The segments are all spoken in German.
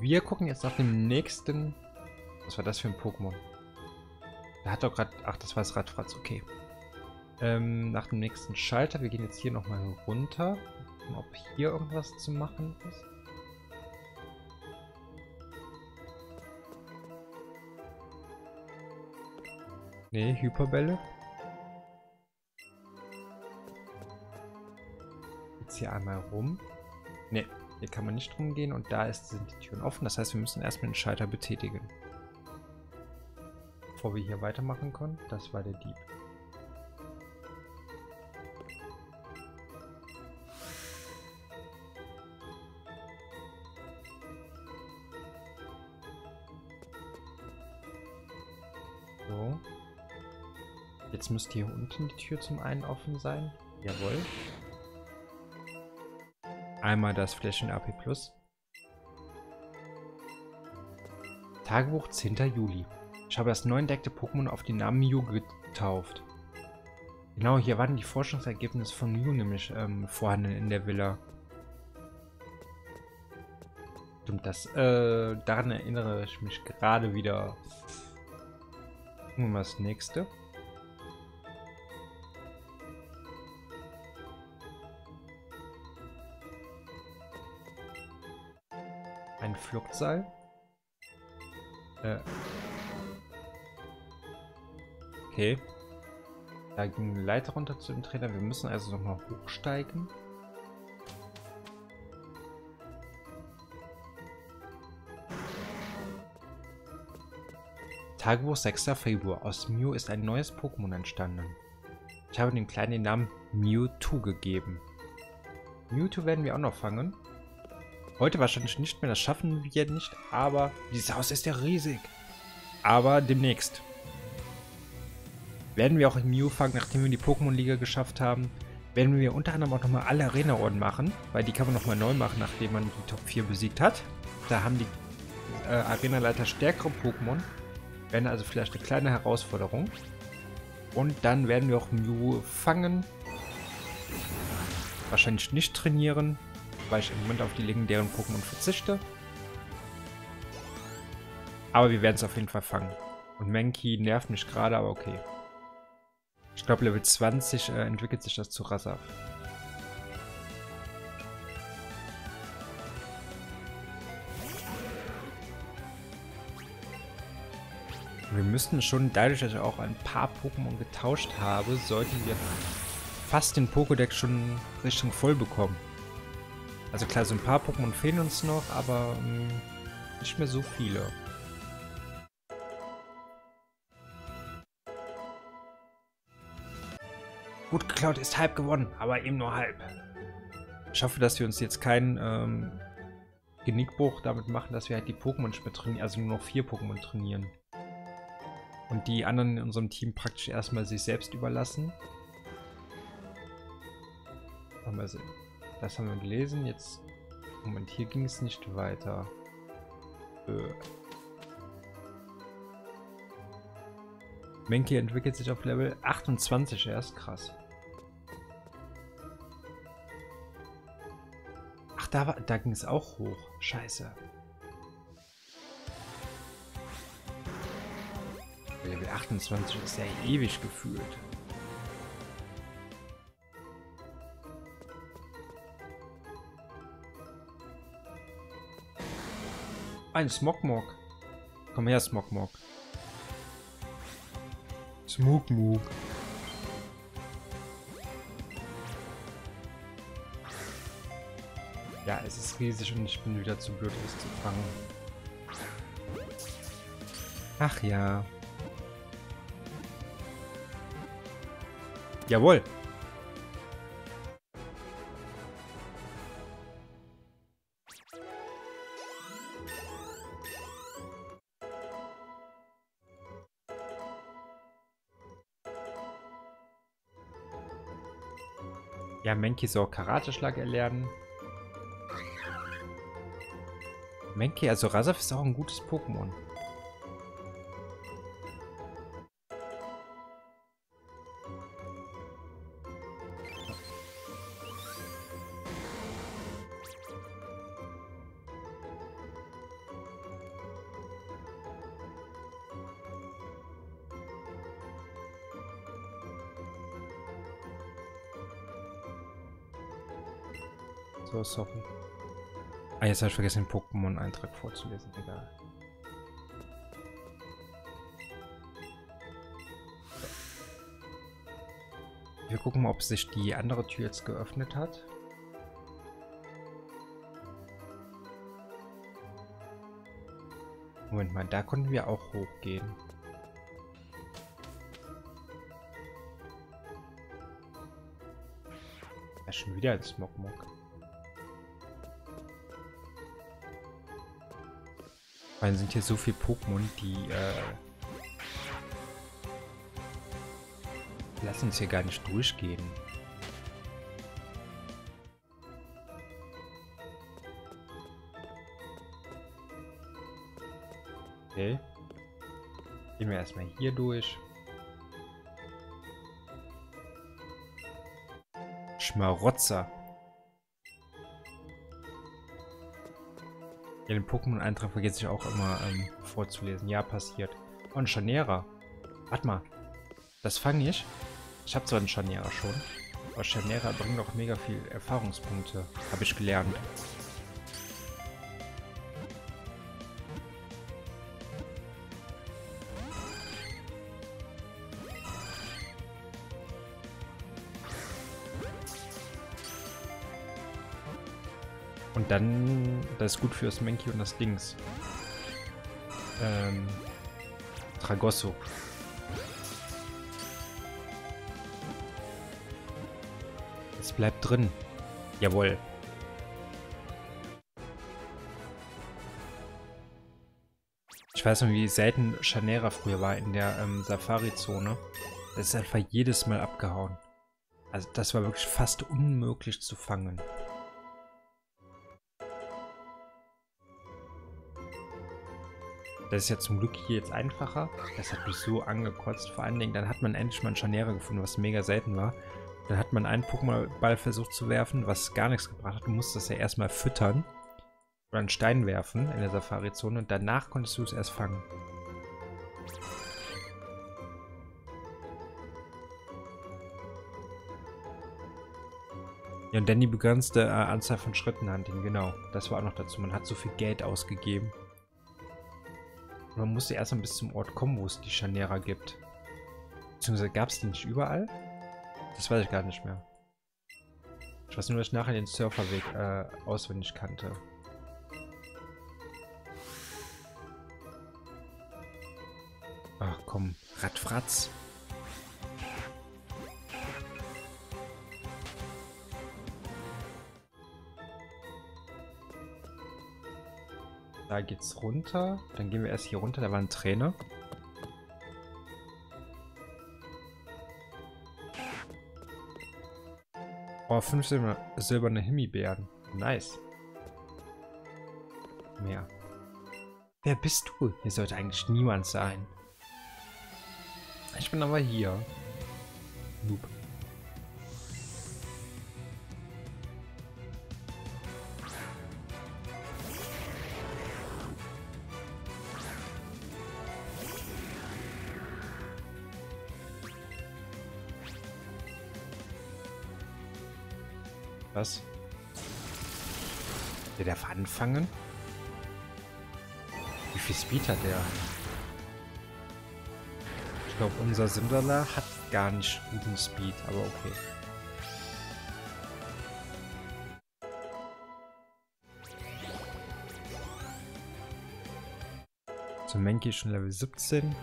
Wir gucken jetzt nach dem nächsten... Was war das für ein Pokémon? Der hat doch gerade... Ach, das war das Radfratz, okay. Ähm, nach dem nächsten Schalter. Wir gehen jetzt hier nochmal runter. Gucken, ob hier irgendwas zu machen ist. Ne, Hyperbälle. Jetzt hier einmal rum. Ne, hier kann man nicht rumgehen und da ist, sind die Türen offen. Das heißt, wir müssen erstmal den Schalter betätigen. Bevor wir hier weitermachen können. Das war der Dieb. So. Jetzt müsste hier unten die Tür zum einen offen sein. Jawohl. Einmal das Fläschchen AP Plus. Tagebuch 10. Juli. Ich habe das neu entdeckte Pokémon auf den Namen Mew getauft. Genau, hier waren die Forschungsergebnisse von Mew nämlich ähm, vorhanden in der Villa. Stimmt, das, äh, daran erinnere ich mich gerade wieder. Gucken wir mal das nächste. Ein Fluchtseil. Äh. Okay. Da ging eine Leiter runter zu dem Trainer. Wir müssen also nochmal hochsteigen. Tagebuch 6. Februar. Aus Mew ist ein neues Pokémon entstanden. Ich habe dem Kleinen den Namen Mewtwo gegeben. Mewtwo werden wir auch noch fangen. Heute wahrscheinlich nicht mehr, das schaffen wir nicht, aber dieses Haus ist ja riesig. Aber demnächst werden wir auch in Mew fangen, nachdem wir die Pokémon-Liga geschafft haben, werden wir unter anderem auch nochmal alle Arena-Orden machen, weil die kann man nochmal neu machen, nachdem man die Top 4 besiegt hat. Da haben die äh, Arena-Leiter stärkere Pokémon, werden also vielleicht eine kleine Herausforderung. Und dann werden wir auch Mew fangen. Wahrscheinlich nicht trainieren, weil ich im Moment auf die legendären Pokémon verzichte. Aber wir werden es auf jeden Fall fangen. Und Mankey nervt mich gerade, aber okay. Ich glaube, Level 20 äh, entwickelt sich das zu Rasaf. Wir müssten schon, dadurch, dass ich auch ein paar Pokémon getauscht habe, sollten wir fast den Pokédex schon Richtung voll bekommen. Also klar, so ein paar Pokémon fehlen uns noch, aber mh, hm, nicht mehr so viele. Gut geklaut ist halb gewonnen, aber eben nur halb. Ich hoffe, dass wir uns jetzt keinen ähm, Genickbruch damit machen, dass wir halt die Pokémon nicht mehr trainieren, also nur noch vier Pokémon trainieren. Und die anderen in unserem Team praktisch erstmal sich selbst überlassen. Wir sehen. Das haben wir gelesen. Jetzt. Moment, hier ging es nicht weiter. Äh. Menki entwickelt sich auf Level 28 erst. Krass. Ach, da, da ging es auch hoch. Scheiße. Level 28 ist ja ewig gefühlt. Ein Smogmog. Komm her, Smogmog. Smogmog. Ja, es ist riesig und ich bin wieder zu blöd, es zu fangen. Ach ja. Jawohl. Ja, Menki soll Karateschlag erlernen. Menki, also Rasaf ist auch ein gutes Pokémon. So, sorry. Ah, jetzt habe ich vergessen, den Pokémon-Eintrag vorzulesen. Egal. Wir gucken mal, ob sich die andere Tür jetzt geöffnet hat. Moment mal, da konnten wir auch hochgehen. Ja, schon wieder ein Smogmog. Weil sind hier so viele Pokémon, die äh, lassen uns hier gar nicht durchgehen. Okay. Gehen wir erstmal hier durch. Schmarotzer. Ja, den Pokémon-Eintrag vergisst sich auch immer ähm, vorzulesen. Ja, passiert. Oh, ein Scharnierer. Warte mal. Das fange ich. Ich habe zwar einen Scharnierer schon, aber Scharnierer bringen doch mega viel Erfahrungspunkte. Habe ich gelernt. Und dann, das ist gut für das Menki und das Dings. Ähm, Tragosso. Es bleibt drin. Jawohl. Ich weiß noch, wie selten Chanera früher war in der ähm, Safari-Zone. Das ist einfach jedes Mal abgehauen. Also das war wirklich fast unmöglich zu fangen. Das ist ja zum Glück hier jetzt einfacher. Das hat mich so angekotzt. Vor allen Dingen, dann hat man endlich mal einen Scharnierer gefunden, was mega selten war. Dann hat man einen Pokémon-Ball versucht zu werfen, was gar nichts gebracht hat. Du musst das ja erstmal füttern. Oder einen Stein werfen in der Safari-Zone. Und danach konntest du es erst fangen. Ja, und dann die begrenzte äh, Anzahl von Schritten handeln, genau. Das war auch noch dazu. Man hat so viel Geld ausgegeben. Man musste erstmal bis zum Ort kommen, wo es die Scharnierer gibt. Beziehungsweise gab es die nicht überall? Das weiß ich gar nicht mehr. Ich weiß nur, dass ich nachher den Surferweg äh, auswendig kannte. Ach komm, Radfratz. Da geht's runter. Dann gehen wir erst hier runter. Da war ein Trainer. Oh, fünf Silber silberne Himbeeren. Nice. Mehr. Wer bist du? Hier sollte eigentlich niemand sein. Ich bin aber hier. Noob. Was? Der darf anfangen? Wie viel Speed hat der? Ich glaube, unser Simdala hat gar nicht guten Speed, aber okay. Zum Menki schon Level 17.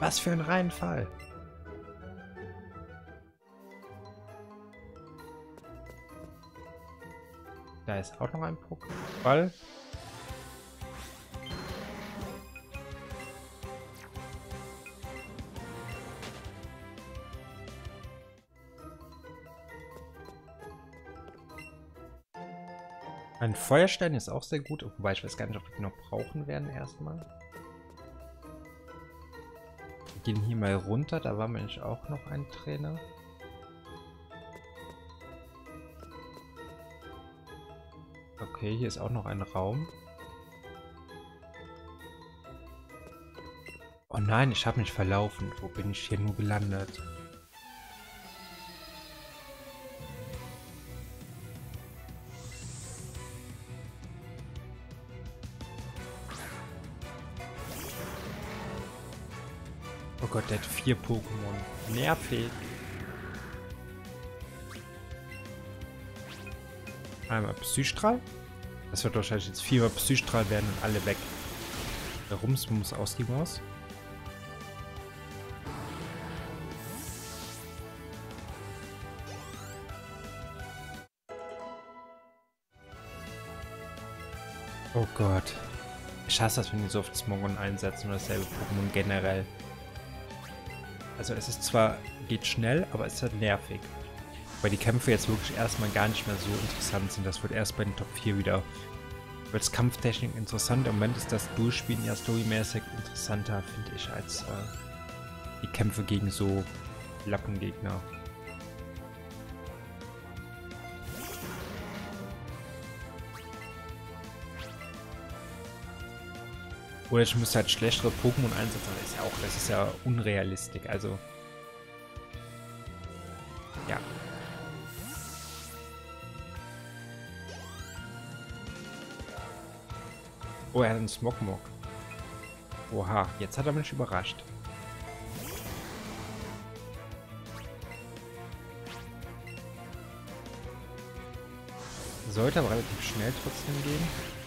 Was für ein Reinfall. Da ist auch noch ein Pokéball. Ein Feuerstein ist auch sehr gut, wobei ich weiß gar nicht, ob wir ihn noch brauchen werden erstmal. Gehen hier mal runter, da war nämlich auch noch ein Trainer. Okay, hier ist auch noch ein Raum. Oh nein, ich habe mich verlaufen. Wo bin ich hier nur gelandet? Oh Gott, der hat vier Pokémon. Nervig. Einmal Psystrahl. Das wird wahrscheinlich jetzt viermal Psystrahl werden und alle weg. Der Rums muss aus die Maus. Oh Gott. Ich hasse das, wenn die so oft Smogon einsetzen oder dasselbe Pokémon generell. Also es ist zwar, geht schnell, aber es ist halt nervig. Weil die Kämpfe jetzt wirklich erstmal gar nicht mehr so interessant sind. Das wird erst bei den Top 4 wieder. Wird Kampftechnik interessant. Im Moment ist das Durchspielen ja storymäßig interessanter, finde ich, als äh, die Kämpfe gegen so Lappengegner. Oder ich muss halt schlechtere Pokémon einsetzen, das ist ja auch, das ist ja unrealistisch, also. Ja. Oh, er hat einen Smogmog. Oha, jetzt hat er mich überrascht. Sollte aber relativ schnell trotzdem gehen.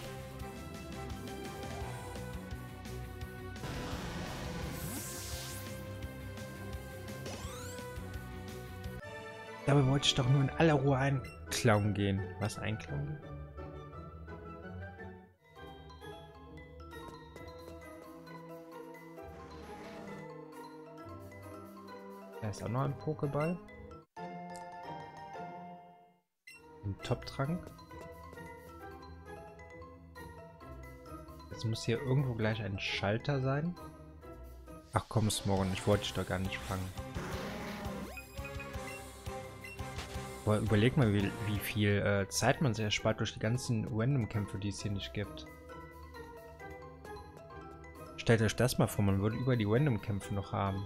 Dabei wollte ich doch nur in aller Ruhe einklauen gehen. Was einklauen? Da ist auch noch ein Pokéball. Ein Top-Trank. Jetzt muss hier irgendwo gleich ein Schalter sein. Ach komm, Smorgon, ich wollte dich doch gar nicht fangen. Boah, überleg mal, wie, wie viel äh, Zeit man sich erspart durch die ganzen Random-Kämpfe, die es hier nicht gibt. Stellt euch das mal vor, man würde über die Random-Kämpfe noch haben.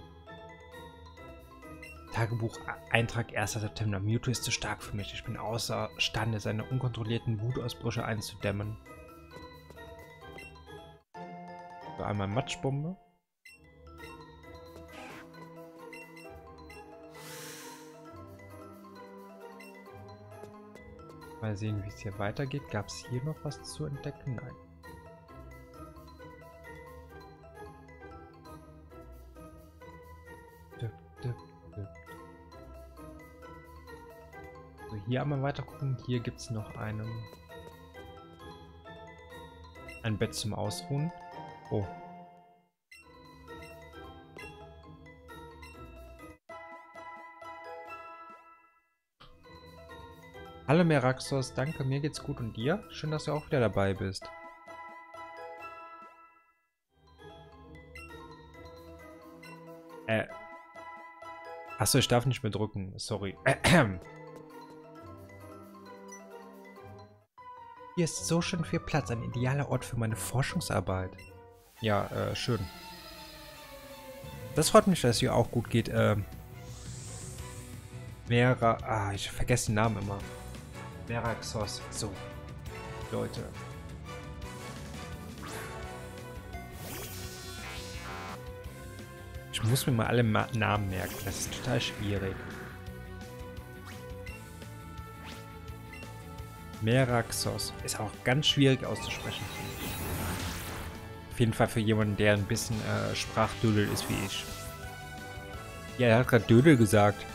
Tagebuch, Eintrag 1. September. Mewtwo ist zu stark für mich. Ich bin außerstande, seine unkontrollierten Wutausbrüche einzudämmen. So, einmal Matschbombe. Mal sehen, wie es hier weitergeht. Gab es hier noch was zu entdecken? Nein. So, hier einmal weiter gucken. Hier gibt es noch einen, ein Bett zum Ausruhen. Oh, Hallo Meraxos, danke, mir geht's gut und dir? Schön, dass du auch wieder dabei bist. Äh. Achso, ich darf nicht mehr drücken, sorry. Hier ist so schön viel Platz, ein idealer Ort für meine Forschungsarbeit. Ja, äh, schön. Das freut mich, dass es dir auch gut geht. Äh, Mera... Ah, ich vergesse den Namen immer. Meraxos. So. Leute. Ich muss mir mal alle Ma Namen merken. Das ist total schwierig. Meraxos. Ist auch ganz schwierig auszusprechen. Auf jeden Fall für jemanden, der ein bisschen äh, Sprachdödel ist wie ich. Ja, er hat gerade Dödel gesagt.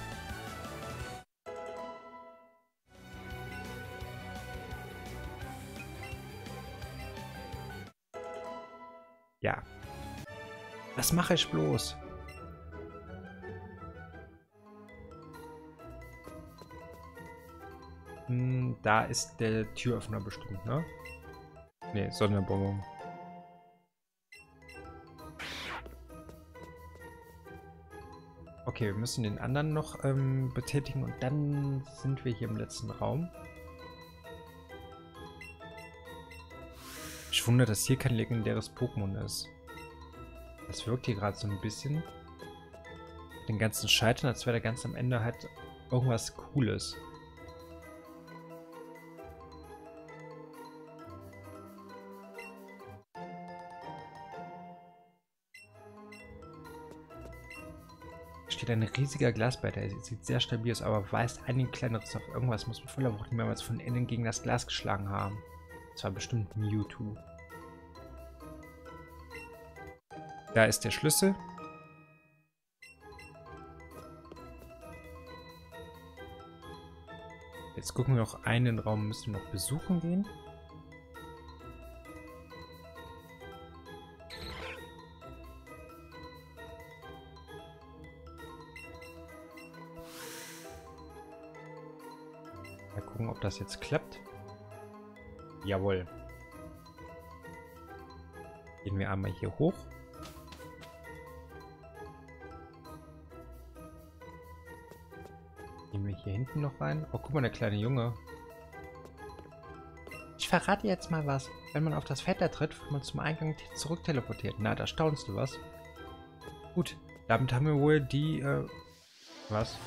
Was mache ich bloß? Hm, Da ist der Türöffner bestimmt, ne? Ne, Sonderbonbon. Okay, wir müssen den anderen noch ähm, betätigen und dann sind wir hier im letzten Raum. Ich wundere, dass hier kein legendäres Pokémon ist. Das wirkt hier gerade so ein bisschen. Den ganzen Scheitern, als wäre da ganz am Ende halt irgendwas Cooles. steht ein riesiger Glasbär, der sieht sehr stabil aus, aber weist einige kleine Risse auf. Irgendwas muss mit voller Wucht mehrmals von innen gegen das Glas geschlagen haben. Das war bestimmt Mewtwo. Da ist der Schlüssel. Jetzt gucken wir noch einen Raum, müssen wir noch besuchen gehen. das jetzt klappt. Jawohl. Gehen wir einmal hier hoch. Hinten noch rein. Oh, guck mal, der kleine Junge. Ich verrate jetzt mal was. Wenn man auf das Feld tritt, wird man zum Eingang zurück teleportiert. Na, da staunst du was. Gut, damit haben wir wohl die, äh, was?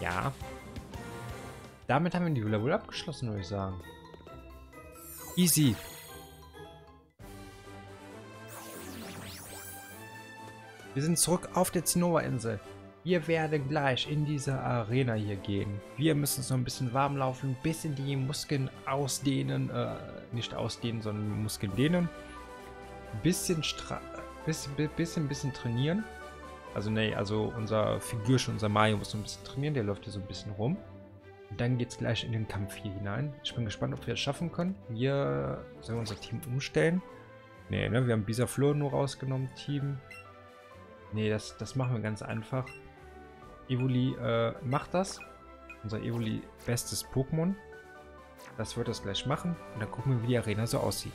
Ja. Damit haben wir die Level abgeschlossen, würde ich sagen. Easy. Wir sind zurück auf der Zinnober-Insel. Wir werden gleich in diese Arena hier gehen. Wir müssen uns noch ein bisschen warm laufen, ein bisschen die Muskeln ausdehnen, äh, nicht ausdehnen, sondern Muskeln dehnen. Bisschen, bisschen, bisschen, bisschen trainieren. Also nee, also unser Figürchen, unser Mario muss so ein bisschen trainieren, der läuft hier so ein bisschen rum. Und dann geht es gleich in den Kampf hier hinein. Ich bin gespannt, ob wir es schaffen können. Wir sollen unser Team umstellen. Nee, ne, wir haben Bisaflor nur rausgenommen, Team. Nee, das, das machen wir ganz einfach. Evoli äh, macht das. Unser Evoli bestes Pokémon. Das wird das gleich machen. Und dann gucken wir, wie die Arena so aussieht.